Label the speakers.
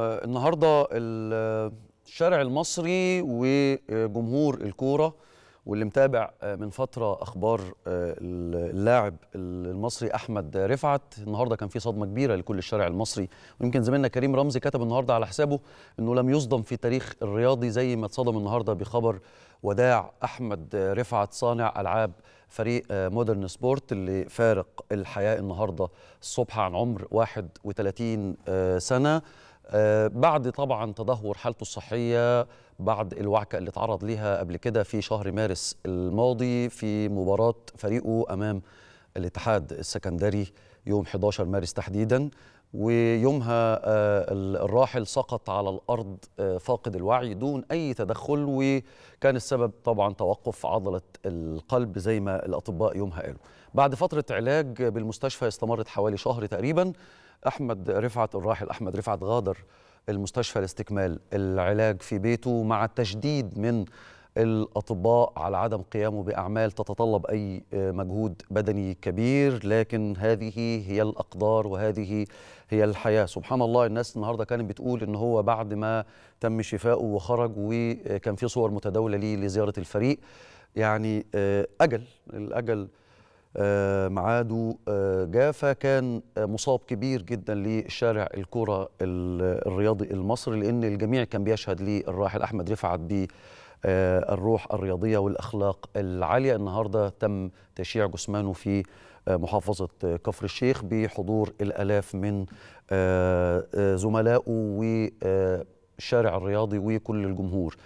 Speaker 1: النهارده الشارع المصري وجمهور الكوره واللي متابع من فتره أخبار اللاعب المصري احمد رفعت. النهارده كان في صدمه كبيره لكل الشارع المصري ويمكن زميلنا كريم رمزي كتب النهارده على حسابه انه لم يصدم في تاريخ الرياضي زي ما اتصدم النهارده بخبر وداع احمد رفعت صانع العاب فريق مودرن سبورت اللي فارق الحياة النهارده الصبح عن عمر 31 سنة. بعد طبعا تدهور حالته الصحية بعد الوعكة اللي تعرض ليها قبل كده في شهر مارس الماضي في مباراة فريقه أمام الاتحاد السكندري يوم 11 مارس تحديدا ويومها الراحل سقط على الأرض فاقد الوعي دون أي تدخل وكان السبب طبعا توقف عضلة القلب زي ما الأطباء يومها قالوا. بعد فترة علاج بالمستشفى استمرت حوالي شهر تقريبا أحمد رفعت الراحل أحمد رفعت غادر المستشفى لاستكمال العلاج في بيته مع التشديد من الأطباء على عدم قيامه بأعمال تتطلب أي مجهود بدني كبير لكن هذه هي الأقدار وهذه هي الحياة. سبحان الله الناس النهارده كانت بتقول إن هو بعد ما تم شفائه وخرج وكان في صور متداولة ليه لزيارة الفريق يعني أجل الأجل ميعاده جاء فكان مصاب كبير جدا للشارع الكرة الرياضي المصري لأن الجميع كان بيشهد للراحل أحمد رفعت بالروح الرياضية والأخلاق العالية. النهاردة تم تشييع جثمانه في محافظة كفر الشيخ بحضور الألاف من زملائه والشارع الرياضي وكل الجمهور.